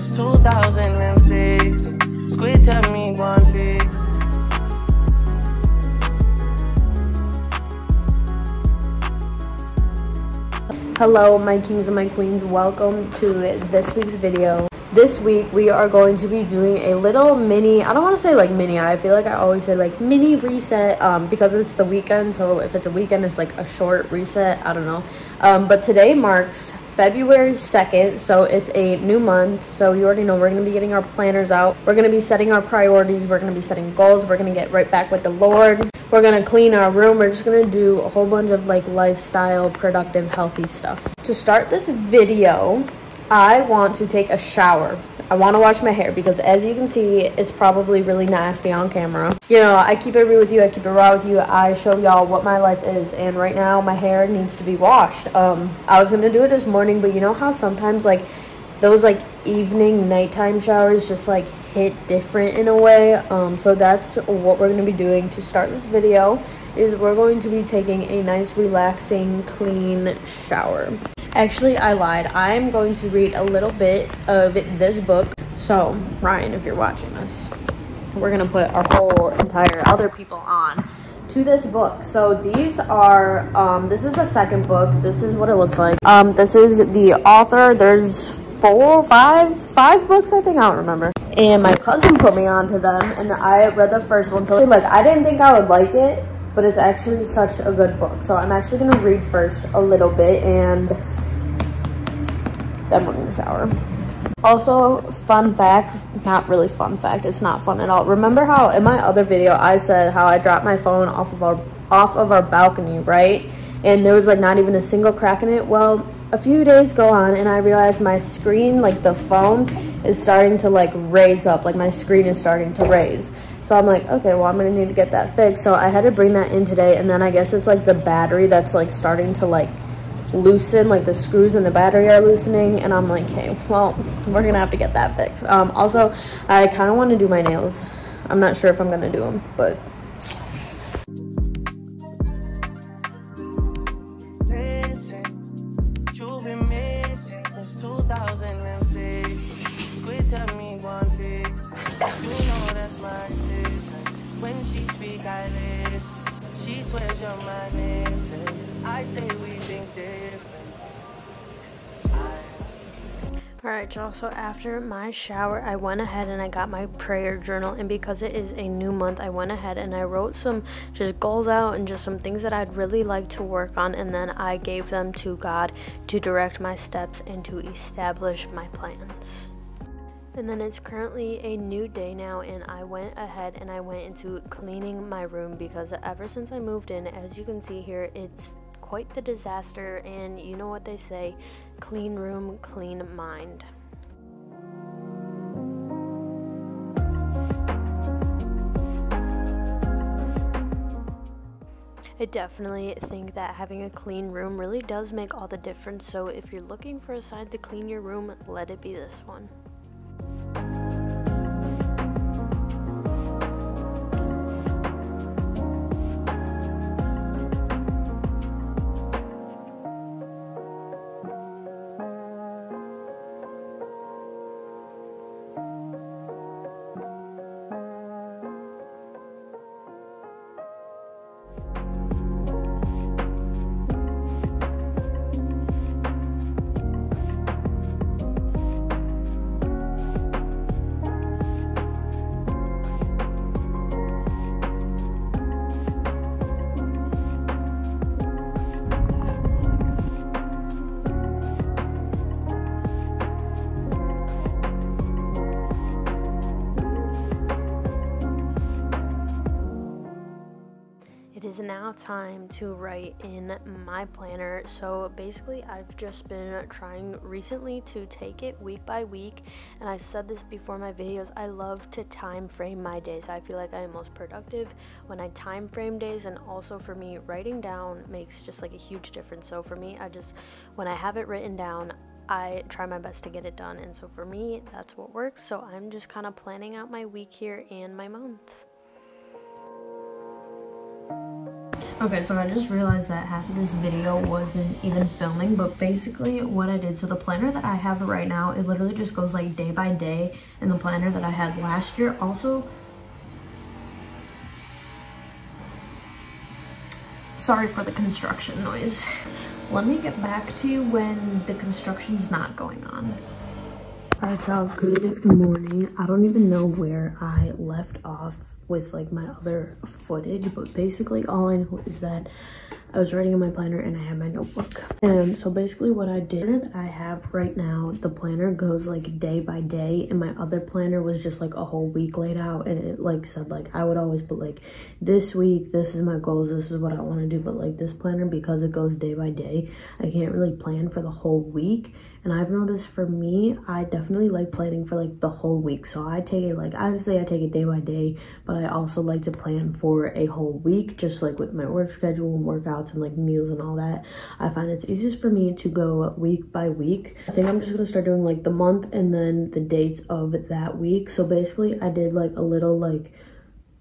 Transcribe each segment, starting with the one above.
since 2016. Squid tell me one fix. Hello, my kings and my queens. Welcome to this week's video. This week, we are going to be doing a little mini, I don't want to say like mini, I feel like I always say like mini reset um, because it's the weekend. So if it's a weekend, it's like a short reset. I don't know. Um, but today marks February 2nd, so it's a new month. So you already know we're going to be getting our planners out. We're going to be setting our priorities. We're going to be setting goals. We're going to get right back with the Lord. We're going to clean our room. We're just going to do a whole bunch of like lifestyle, productive, healthy stuff. To start this video, I want to take a shower. I want to wash my hair because as you can see, it's probably really nasty on camera. You know, I keep it real with you. I keep it raw with you. I show y'all what my life is. And right now, my hair needs to be washed. Um, I was going to do it this morning, but you know how sometimes like those like evening nighttime showers just like hit different in a way um so that's what we're going to be doing to start this video is we're going to be taking a nice relaxing clean shower actually i lied. I'm going to read a little bit of this book. So ryan if you're watching this we're going to put our whole entire other people on to this book. So these are um this is the second book. This is what it looks like. Um this is the author. There's four, five, five books, I think, I don't remember. And my cousin put me onto them, and I read the first one. So, like, I didn't think I would like it, but it's actually such a good book. So, I'm actually going to read first a little bit, and going to shower. Also, fun fact, not really fun fact, it's not fun at all. Remember how in my other video I said how I dropped my phone off of our off of our balcony, right? And there was like not even a single crack in it. Well, a few days go on and I realized my screen, like the phone, is starting to like raise up. Like my screen is starting to raise. So I'm like, okay, well, I'm gonna need to get that fixed. So I had to bring that in today, and then I guess it's like the battery that's like starting to like loosen, like the screws in the battery are loosening, and I'm like, okay, well, we're gonna have to get that fixed. Um, also, I kind of want to do my nails. I'm not sure if I'm gonna do them, but Listen, you've been missing since 2006. Squid tell me one fix. You know that's my sister. When she I swears you're my missing. I say we think different. Alright y'all, so after my shower, I went ahead and I got my prayer journal and because it is a new month, I went ahead and I wrote some just goals out and just some things that I'd really like to work on and then I gave them to God to direct my steps and to establish my plans. And then it's currently a new day now, and I went ahead and I went into cleaning my room because ever since I moved in, as you can see here, it's quite the disaster. And you know what they say clean room, clean mind. I definitely think that having a clean room really does make all the difference. So if you're looking for a side to clean your room, let it be this one. Time to write in my planner. So basically, I've just been trying recently to take it week by week, and I've said this before in my videos. I love to time frame my days. I feel like I am most productive when I time frame days, and also for me, writing down makes just like a huge difference. So for me, I just when I have it written down, I try my best to get it done. And so for me, that's what works. So I'm just kind of planning out my week here and my month. Okay, so I just realized that half of this video wasn't even filming, but basically what I did, so the planner that I have right now, it literally just goes like day by day, and the planner that I had last year also, sorry for the construction noise. Let me get back to you when the construction's not going on. Alright y'all, good morning. I don't even know where I left off with like my other footage but basically all i know is that I was writing in my planner and I had my notebook. And so basically what I did that I have right now, the planner goes like day by day and my other planner was just like a whole week laid out and it like said like I would always put like this week, this is my goals, this is what I want to do. But like this planner, because it goes day by day, I can't really plan for the whole week. And I've noticed for me, I definitely like planning for like the whole week. So I take it like, obviously I take it day by day, but I also like to plan for a whole week, just like with my work schedule and workouts and like meals and all that. I find it's easiest for me to go week by week. I think I'm just gonna start doing like the month and then the dates of that week. So basically I did like a little like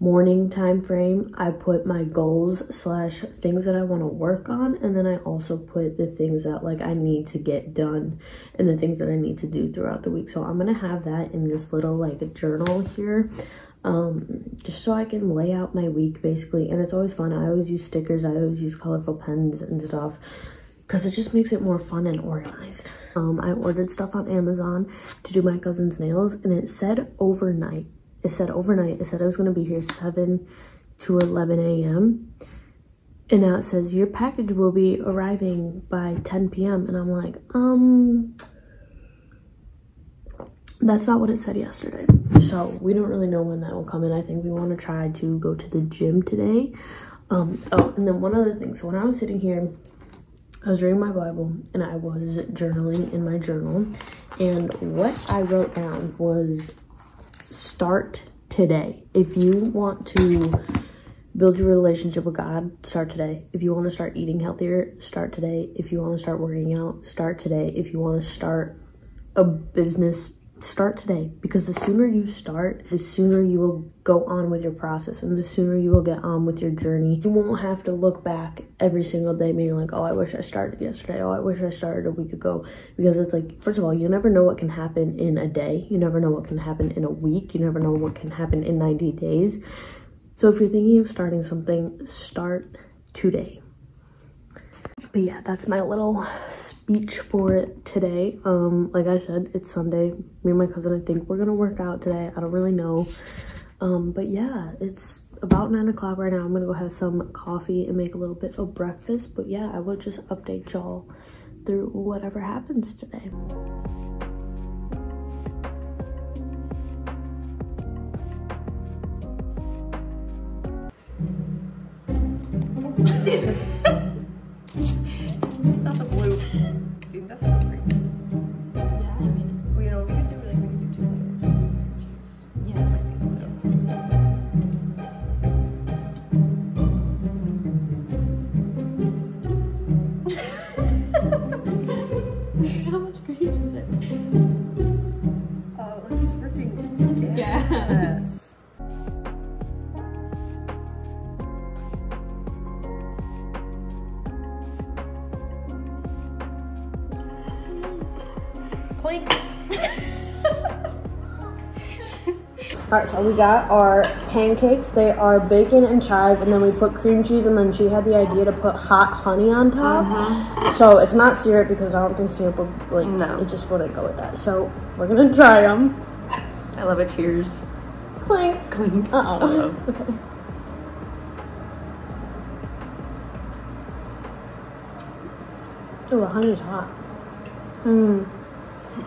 morning time frame i put my goals slash things that i want to work on and then i also put the things that like i need to get done and the things that i need to do throughout the week. So i'm gonna have that in this little like journal here um just so i can lay out my week basically. And it's always fun. I always use stickers. I always use colorful pens and stuff because it just makes it more fun and organized. Um i ordered stuff on amazon to do my cousin's nails and it said overnight it said overnight. It said I was going to be here 7 to 11 a.m. And now it says your package will be arriving by 10 p.m. And I'm like, um, that's not what it said yesterday. So we don't really know when that will come in. I think we want to try to go to the gym today. Um, oh, and then one other thing. So when I was sitting here, I was reading my Bible and I was journaling in my journal. And what I wrote down was start today. If you want to build your relationship with God, start today. If you want to start eating healthier, start today. If you want to start working out, start today. If you want to start a business, start today because the sooner you start the sooner you will go on with your process and the sooner you will get on with your journey. You won't have to look back every single day being like oh i wish i started yesterday. Oh i wish i started a week ago. Because it's like first of all you never know what can happen in a day. You never know what can happen in a week. You never know what can happen in 90 days. So if you're thinking of starting something start today but yeah that's my little speech for it today. Um like i said it's sunday. Me and my cousin i think we're gonna work out today. I don't really know. Um but yeah it's about nine o'clock right now. I'm gonna go have some coffee and make a little bit of breakfast. But yeah i will just update y'all through whatever happens today Clink. All right, so we got our pancakes. They are bacon and chive, and then we put cream cheese, and then she had the idea to put hot honey on top. So it's not syrup because I don't think syrup would like No. it just wouldn't go with that. So we're gonna try them. I love it. Cheers. Clink. Clink. Uh oh. Uh-oh. Oh, the honey's hot. Mmm.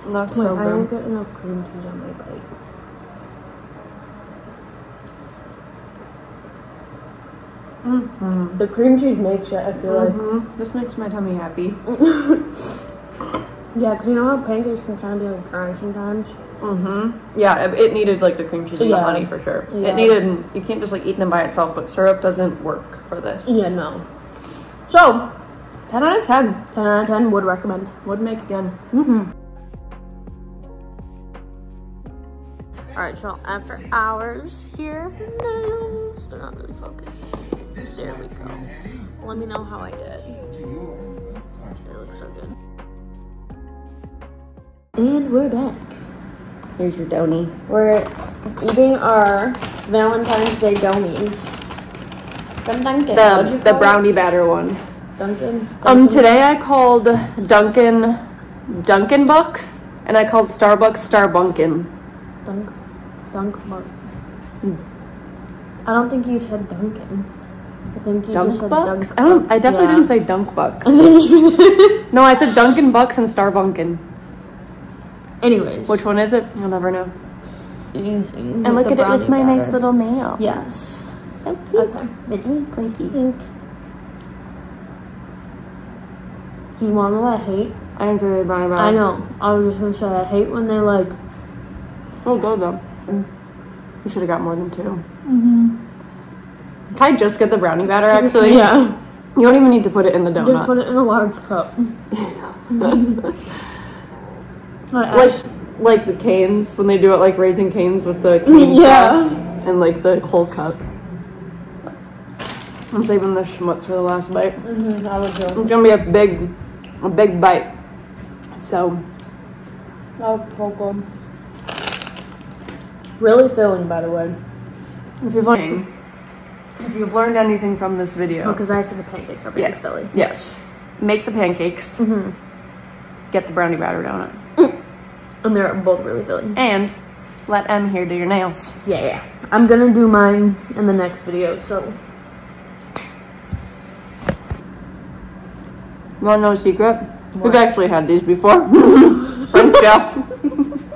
That's Wait, so I don't get enough cream cheese on my bite. Mm-hmm. The cream cheese makes it. I feel like. Mm-hmm. This makes my tummy happy. Yeah, because you know how pancakes can kind of be like dry sometimes. Mm-hmm. Yeah, it, it needed like the cream cheese and Yeah. the honey for sure. Yeah. It needed. You can't just like eat them by itself, but syrup doesn't work for this. Yeah, no. So, Ten out of ten. 10 out of 10 would recommend. Would make again. Mm-hmm. All right, so after hours here, nails, they're not really focused. There we go. Let me know how I did. They look so good. And we're back. Here's your donny. We're eating our Valentine's Day domies. From Dunkin'. The the call it? brownie batter one. Dunkin'. Um, today I called Dunkin' Dunkin' Bucks, and I called Starbucks Starbunkin. Dunk. Dunk. Mark. I don't think you said Dunkin'. I think you just Dunk said Bucks? Dunk I don't. I definitely yeah. didn't say Dunk Bucks. no, I said Dunkin' Bucks and Starbunkin. Anyways. Which one is it? You'll never know. Using And look at it with my nice little nail. Yes. So cute. Okay. Little Plinky. Do you want to let hate? I brownie batter. I know. I was just gonna say I hate when they like. Oh, go though. You should have got more than 2 Mm-hmm. Can I just get the brownie batter? Actually, Yeah. You don't even need to put it in the Just donut. put it in a large cup. Like like the canes when they do it like Raising Cane's with the cane Yeah. sauce and like the whole cup. I'm saving the schmutz for the last bite. Mhm, I would It's gonna be a big, a big bite. So Oh, so good. Really filling, by the way. if you've learned, if you've learned anything from this video, Because I said the pancakes are really yes, filling. yes, make the pancakes, Mm-hmm. get the brownie batter donut, And they're both really filling. and let Em here do your nails. Yeah, yeah. I'm gonna do mine in the next video, so. You wanna know a secret? We've actually had these before. French chef.